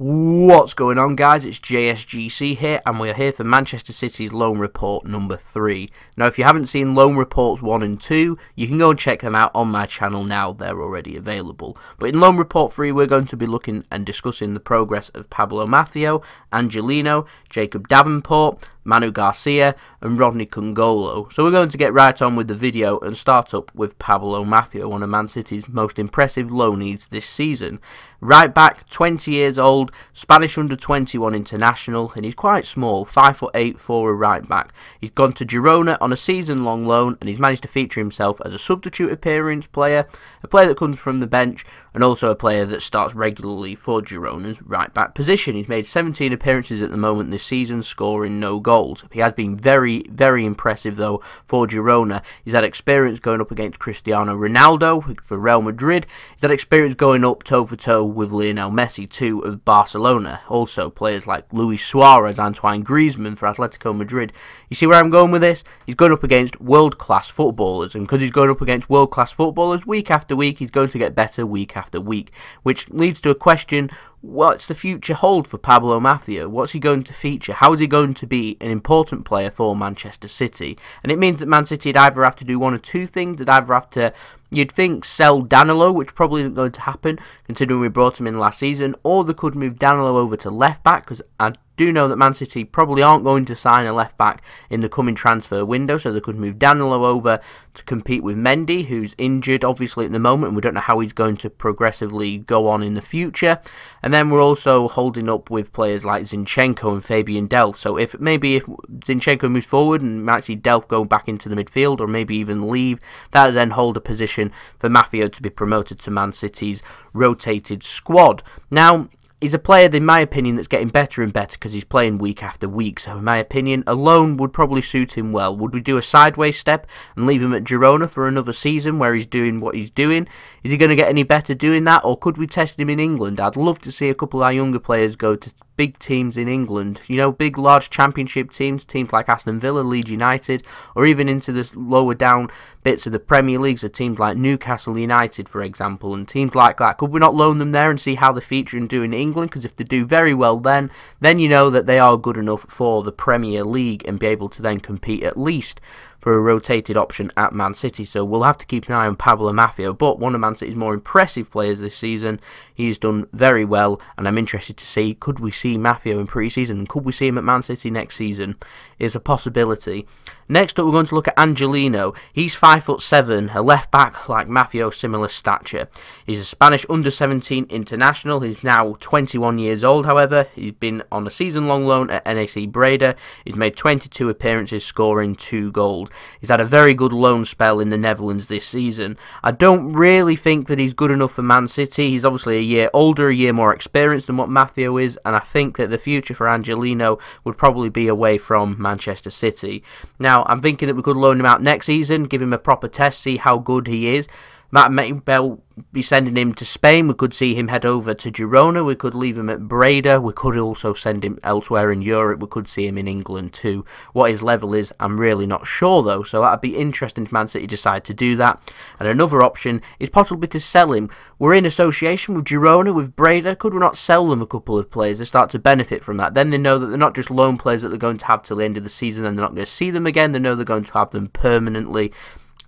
What's going on guys, it's JSGC here and we're here for Manchester City's Loan Report number 3. Now if you haven't seen Loan Reports 1 and 2, you can go and check them out on my channel now, they're already available. But in Loan Report 3 we're going to be looking and discussing the progress of Pablo Maffeo, Angelino, Jacob Davenport, Manu Garcia and Rodney Kongolo. So we're going to get right on with the video and start up with Pablo Maffeo, one of Man City's most impressive loanees this season. Right back, 20 years old, Spanish under 21 international, and he's quite small, 5 foot 8 for a right back. He's gone to Girona on a season long loan and he's managed to feature himself as a substitute appearance player, a player that comes from the bench, and also a player that starts regularly for Girona's right back position. He's made 17 appearances at the moment this season, scoring no goals goals. He has been very, very impressive, though, for Girona. He's had experience going up against Cristiano Ronaldo for Real Madrid. He's had experience going up toe for toe with Lionel Messi, too, of Barcelona. Also, players like Luis Suarez, Antoine Griezmann for Atletico Madrid. You see where I'm going with this? He's going up against world class footballers, and because he's going up against world class footballers week after week, he's going to get better week after week, which leads to a question what's the future hold for Pablo Maffeo? What's he going to feature? How is he going to be an important player for Manchester City? And it means that Man City would either have to do one or two things. They'd either have to You'd think sell Danilo, which probably isn't going to happen, considering we brought him in last season, or they could move Danilo over to left back, because I do know that Man City probably aren't going to sign a left back in the coming transfer window, so they could move Danilo over to compete with Mendy, who's injured obviously at the moment, and we don't know how he's going to progressively go on in the future. And then we're also holding up with players like Zinchenko and Fabian Delph. So if maybe if Zinchenko moves forward and actually Delph go back into the midfield, or maybe even leave, that would then hold a position for Maffeo to be promoted to Man City's rotated squad. Now, he's a player, in my opinion, that's getting better and better because he's playing week after week. So, in my opinion, a loan would probably suit him well. Would we do a sideways step and leave him at Girona for another season where he's doing what he's doing? Is he going to get any better doing that, or could we test him in England? I'd love to see a couple of our younger players go to big teams in England. You know, big, large championship teams, teams like Aston Villa, Leeds United, or even into the lower down bits of the Premier League, so teams like Newcastle United, for example, and teams like that. Could we not loan them there and see how they feature and do in England? Because if they do very well then, then you know that they are good enough for the Premier League and be able to then compete at least for a rotated option at Man City. So we'll have to keep an eye on Pablo Maffeo. But one of Man City's more impressive players this season. He's done very well, and I'm interested to see could we see Maffeo in pre-season? Could we see him at Man City next season? Is a possibility. Next up, we're going to look at Angelino. He's five foot seven, a left back like Maffeo, similar stature. He's a Spanish under 17 international. He's now 21 years old. However, he's been on a season-long loan at NAC Breda. He's made 22 appearances, scoring two goals. He's had a very good loan spell in the Netherlands this season. I don't really think that he's good enough for Man City. He's obviously a year older, a year more experienced than what Maffeo is, and I think that the future for Angelino would probably be away from Manchester City. Now, I'm thinking that we could loan him out next season, give him a proper test, see how good he is. Matt Maybell be sending him to Spain. We could see him head over to Girona. We could leave him at Breda. We could also send him elsewhere in Europe. We could see him in England too. What his level is, I'm really not sure though. So that'd be interesting if Man City decide to do that. And another option is possibly to sell him. We're in association with Girona, with Breda. Could we not sell them a couple of players? They start to benefit from that. Then they know that they're not just loan players that they're going to have till the end of the season and they're not going to see them again. They know they're going to have them permanently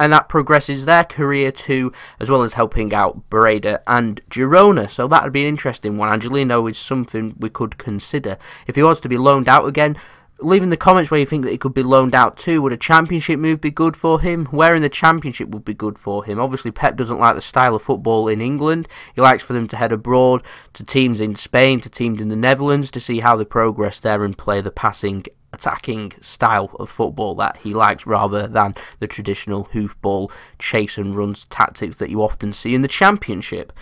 and that progresses their career too, as well as helping out Breda and Girona. So that would be an interesting one. Angelino is something we could consider. If he was to be loaned out again, leave in the comments where you think that he could be loaned out to. Would a championship move be good for him? Where in the championship would be good for him? Obviously, Pep doesn't like the style of football in England. He likes for them to head abroad to teams in Spain, to teams in the Netherlands, to see how they progress there and play the passing attacking style of football that he likes rather than the traditional hoofball chase and runs tactics that you often see in the championship.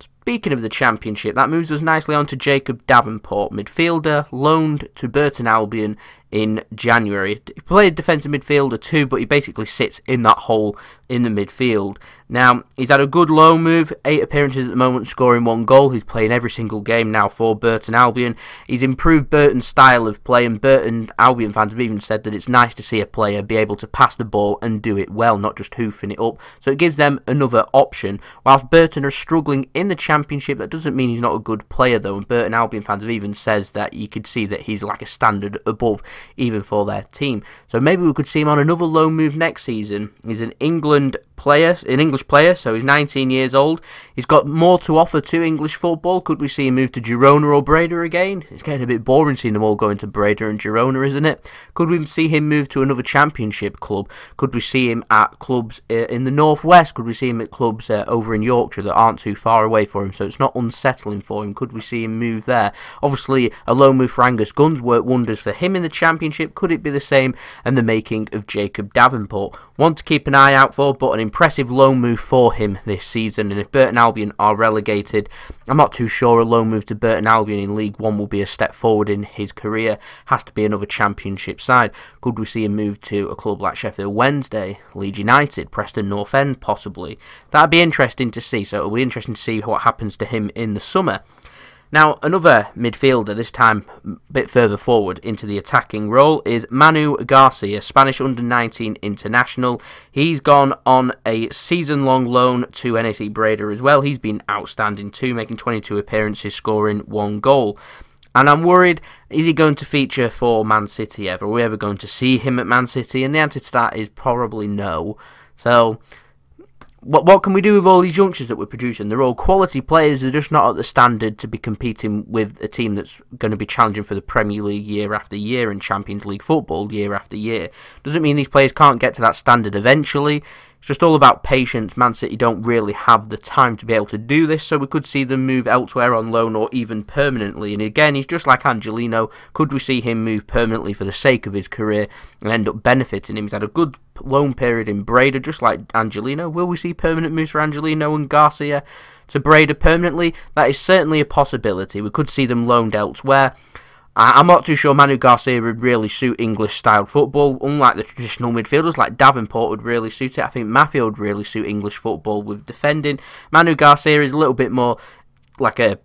Speaking of the Championship, that moves us nicely on to Jacob Davenport, midfielder, loaned to Burton Albion in January. He played defensive midfielder too, but he basically sits in that hole in the midfield. Now, he's had a good loan move, eight appearances at the moment, scoring one goal. He's playing every single game now for Burton Albion. He's improved Burton's style of play, and Burton Albion fans have even said that it's nice to see a player be able to pass the ball and do it well, not just hoofing it up. So it gives them another option. Whilst Burton are struggling in the Championship, that doesn't mean he's not a good player, though, and Burton Albion fans have even says that you could see that he's like a standard above even for their team. So maybe we could see him on another loan move next season. He's an England player, an English player, so he's 19 years old. He's got more to offer to English football. Could we see him move to Girona or Breda again? It's getting a bit boring seeing them all going to Breda and Girona, isn't it? Could we see him move to another championship club? Could we see him at clubs uh, in the northwest? Could we see him at clubs uh, over in Yorkshire that aren't too far away for him, so it's not unsettling for him? Could we see him move there? Obviously, a loan move for Angus Gunn's worked wonders for him in the championship. Could it be the same and the making of Jacob Davenport? One to keep an eye out for, but an impressive loan move for him this season. And if Burton Albion are relegated, I'm not too sure a loan move to Burton Albion in League One will be a step forward in his career. Has to be another Championship side. Could we see him move to a club like Sheffield Wednesday, Leeds United, Preston North End, possibly? That'd be interesting to see. So it'll be interesting to see what happens to him in the summer. Now, another midfielder, this time a bit further forward into the attacking role, is Manu Garcia, a Spanish under 19 international. He's gone on a season long loan to NAC Breda as well. He's been outstanding too, making 22 appearances, scoring one goal. And I'm worried, is he going to feature for Man City ever? Are we ever going to see him at Man City? And the answer to that is probably no. So, what what can we do with all these youngsters that we're producing? They're all quality players. They're just not at the standard to be competing with a team that's going to be challenging for the Premier League year after year and Champions League football year after year. Doesn't mean these players can't get to that standard eventually. It's just all about patience. Man City don't really have the time to be able to do this, so we could see them move elsewhere on loan or even permanently. And again, he's just like Angelino. Could we see him move permanently for the sake of his career and end up benefiting him? He's had a good loan period in Breda, just like Angelino. Will we see permanent moves for Angelino and Garcia to Breda permanently? That is certainly a possibility. We could see them loaned elsewhere. I'm not too sure Manu Garcia would really suit English style football, unlike the traditional midfielders like Davenport would really suit it. I think Maffeo would really suit English football with defending. Manu Garcia is a little bit more like a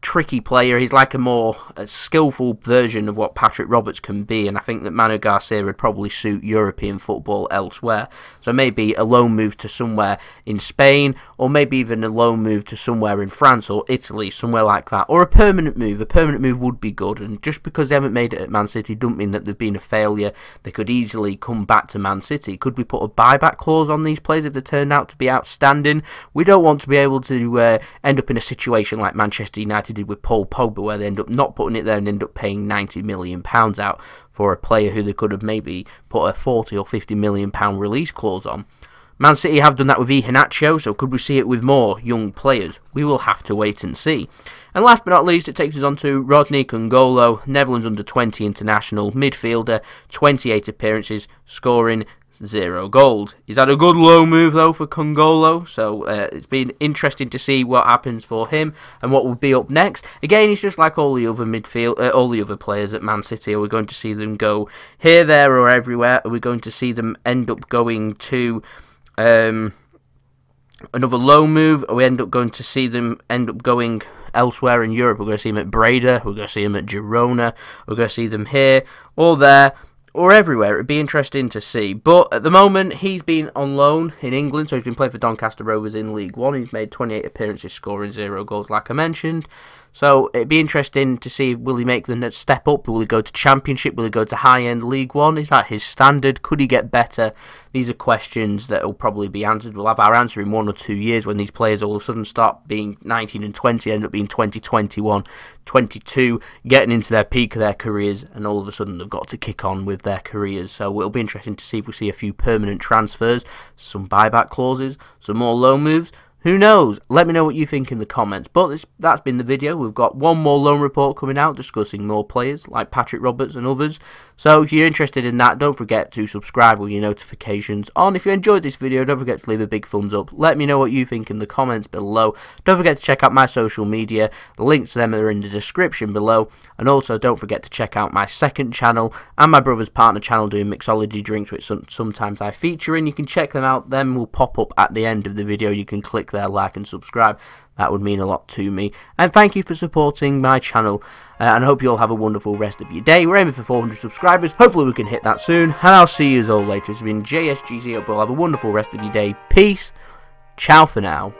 tricky player. He's like a more a skillful version of what Patrick Roberts can be, and I think that Manu Garcia would probably suit European football elsewhere. So maybe a loan move to somewhere in Spain, or maybe even a loan move to somewhere in France or Italy, somewhere like that, or a permanent move. A permanent move would be good, and just because they haven't made it at Man City doesn't mean that they've been a failure. They could easily come back to Man City. Could we put a buyback clause on these players if they turn out to be outstanding? We don't want to be able to uh, end up in a situation like Manchester Manchester United did with Paul Pogba, where they end up not putting it there and end up paying ninety million pounds out for a player who they could have maybe put a forty or fifty million pound release clause on. Man City have done that with Iheanacho, so could we see it with more young players? We will have to wait and see. And last but not least, it takes us on to Rodney Kongolo, Netherlands under 20 international midfielder, 28 appearances, scoring zero gold. He's had a good low move though for Kongolo, so uh, it's been interesting to see what happens for him and what will be up next. Again, he's just like all the other midfield, uh, all the other players at Man City. Are we going to see them go here, there, or everywhere? Are we going to see them end up going to? Um, another low move, we end up going to see them end up going elsewhere in Europe. We're going to see them at Breda, we're going to see them at Girona, we're going to see them here or there or everywhere. It'd be interesting to see. But at the moment, he's been on loan in England, so he's been playing for Doncaster Rovers in League One. He's made 28 appearances, scoring zero goals, like I mentioned. So it'd be interesting to see will he make the next step up? Will he go to Championship? Will he go to high end League One? Is that his standard? Could he get better? These are questions that will probably be answered. We'll have our answer in one or two years when these players all of a sudden start being 19 and 20, end up being 20, 21, 22, getting into their peak of their careers, and all of a sudden they've got to kick on with their careers. So it'll be interesting to see if we see a few permanent transfers, some buyback clauses, some more loan moves Who knows? Let me know what you think in the comments. But this, that's been the video. We've got one more loan report coming out discussing more players like Patrick Roberts and others. So if you're interested in that, don't forget to subscribe with your notifications on. If you enjoyed this video, don't forget to leave a big thumbs up. Let me know what you think in the comments below. Don't forget to check out my social media. The links to them are in the description below. And also don't forget to check out my second channel and my brother's partner channel doing mixology drinks, which sometimes I feature in. You can check them out. Them will pop up at the end of the video. You can click there, like and subscribe. That would mean a lot to me. And thank you for supporting my channel. Uh, and I hope you all have a wonderful rest of your day. We're aiming for 400 subscribers. Hopefully we can hit that soon. And I'll see you all later. It's been JSGC. Hope you all have a wonderful rest of your day. Peace. Ciao for now.